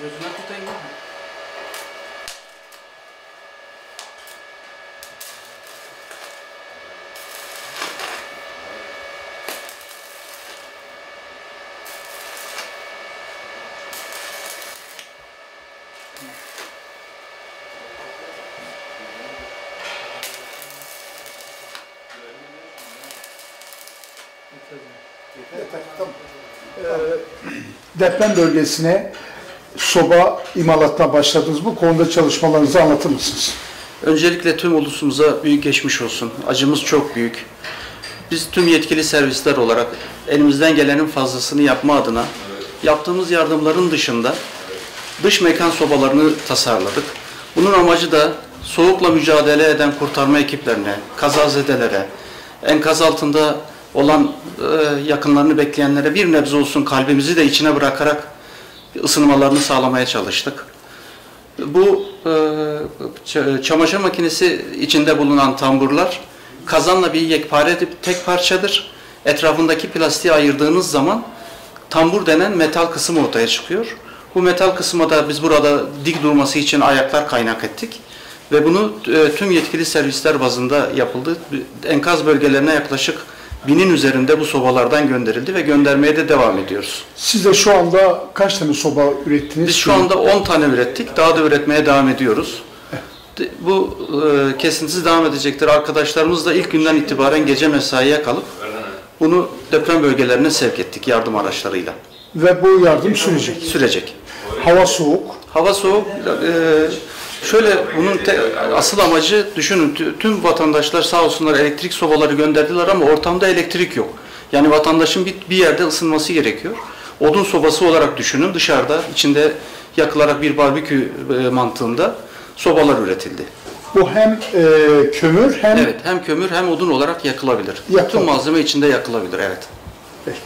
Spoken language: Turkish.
Gözüne tutayım. Yeter, tamam. Ee, deprem bölgesine soba imalatına başladınız. Bu konuda çalışmalarınızı anlatır mısınız? Öncelikle tüm ulusumuza büyük geçmiş olsun. Acımız çok büyük. Biz tüm yetkili servisler olarak elimizden gelenin fazlasını yapma adına yaptığımız yardımların dışında dış mekan sobalarını tasarladık. Bunun amacı da soğukla mücadele eden kurtarma ekiplerine, kazazedelere, enkaz altında olan e, yakınlarını bekleyenlere bir nebze olsun kalbimizi de içine bırakarak ısınmalarını sağlamaya çalıştık. Bu e, çamaşır makinesi içinde bulunan tamburlar kazanla bir yekpare tek parçadır. Etrafındaki plastiği ayırdığınız zaman tambur denen metal kısım ortaya çıkıyor. Bu metal kısma da biz burada dik durması için ayaklar kaynak ettik. Ve bunu e, tüm yetkili servisler bazında yapıldı. Enkaz bölgelerine yaklaşık binin üzerinde bu sobalardan gönderildi ve göndermeye de devam ediyoruz. Siz de şu anda kaç tane soba ürettiniz? Biz şu anda 10 tane ürettik. Daha da üretmeye devam ediyoruz. Bu e, kesintisiz devam edecektir. Arkadaşlarımız da ilk günden itibaren gece mesaiye kalıp bunu deprem bölgelerine sevk ettik yardım araçlarıyla. Ve bu yardım sürecek. Sürecek. Hava soğuk. Hava soğuk. e, şöyle bunun te- asıl amacı düşünün tü- tüm vatandaşlar sağ olsunlar elektrik sobaları gönderdiler ama ortamda elektrik yok. Yani vatandaşın bir, bir yerde ısınması gerekiyor. Odun sobası olarak düşünün dışarıda içinde yakılarak bir barbekü e, mantığında sobalar üretildi. Bu hem e, kömür hem Evet hem kömür hem odun olarak yakılabilir. Yakılabilir. Tüm malzeme içinde yakılabilir evet. Peki.